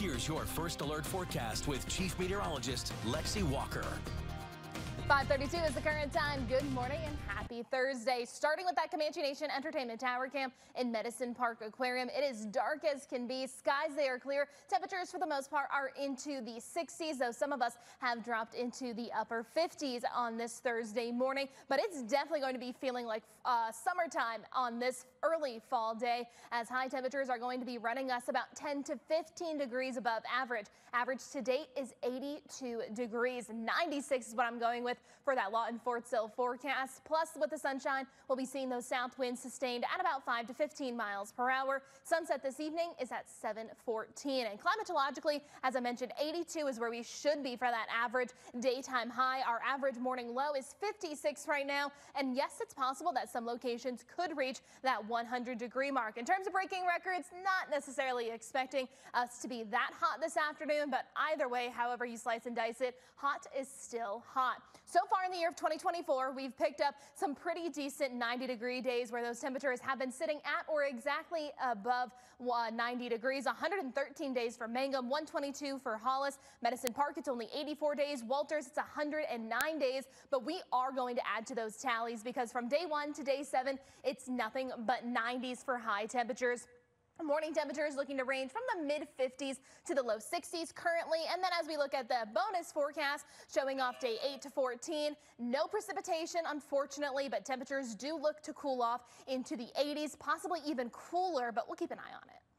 Here's your first alert forecast with Chief Meteorologist Lexi Walker. 532 is the current time. Good morning and happy Thursday. Starting with that Comanche Nation Entertainment Tower Cam in Medicine Park Aquarium. It is dark as can be. Skies, they are clear. Temperatures for the most part are into the 60s, though some of us have dropped into the upper 50s on this Thursday morning. But it's definitely going to be feeling like uh, summertime on this early fall day as high temperatures are going to be running us about 10 to 15 degrees above average. Average to date is 82 degrees. 96 is what I'm going with for that Lawton Fort Sill forecast. Plus, with the sunshine, we'll be seeing those south winds sustained at about 5 to 15 miles per hour. Sunset this evening is at 714. And climatologically, as I mentioned, 82 is where we should be for that average daytime high. Our average morning low is 56 right now. And yes, it's possible that some locations could reach that 100 degree mark. In terms of breaking records, not necessarily expecting us to be that hot this afternoon, but either way, however you slice and dice it, hot is still hot. So far in the year of 2024, we've picked up some pretty decent 90 degree days where those temperatures have been sitting at or exactly above uh, 90 degrees. 113 days for Mangum, 122 for Hollis. Medicine Park, it's only 84 days. Walters, it's 109 days. But we are going to add to those tallies because from day one to day seven, it's nothing but 90s for high temperatures. Morning temperatures looking to range from the mid 50s to the low 60s currently. And then as we look at the bonus forecast showing off day 8 to 14, no precipitation, unfortunately, but temperatures do look to cool off into the 80s, possibly even cooler, but we'll keep an eye on it.